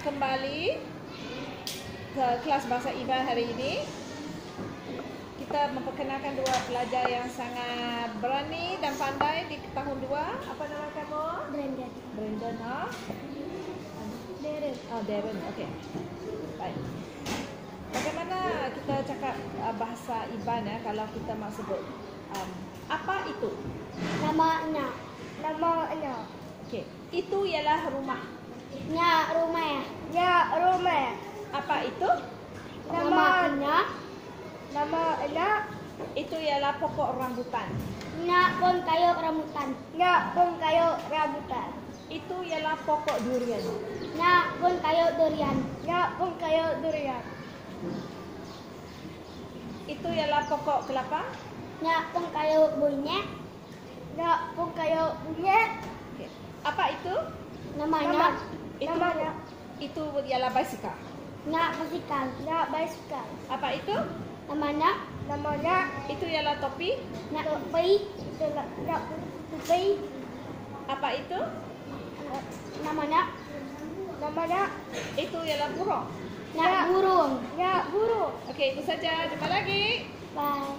kembali ke kelas bahasa Iban hari ini. Kita memperkenalkan dua pelajar yang sangat berani dan pandai di tahun dua. Apa nama kamu? Brandon. Brandon, ha? Darren. Oh, Darren. Okey. Baik. Bagaimana kita cakap uh, bahasa Iban ya kalau kita nak sebut um, apa itu? Namanya. Namanya. Okey. Itu ialah rumah. Nya rumah. Nya rumah. Apa itu? Namanya. Namanya. Itu ialah pokok rambutan. Nya pun kayu rambutan. Nya pun kayu rambutan. Itu ialah pokok durian. Nya pun kayu durian. Nya pun kayu durian. Itu ialah pokok kelapa. Nya pun kayu bunyi. Nya pun kayu bunyi. Okey. Apa itu? Namanya. Itu Namanya. itu ialah basikal. Nya basikal. Nya basikal. Apa itu? Namanya. Namanya. Itu ialah topi. Nya topi. Nya topi. Apa itu? Namanya. Namanya. Itu ialah burung. Nya burung. Nya burung. Okey, itu saja. Jumpa lagi. Bye.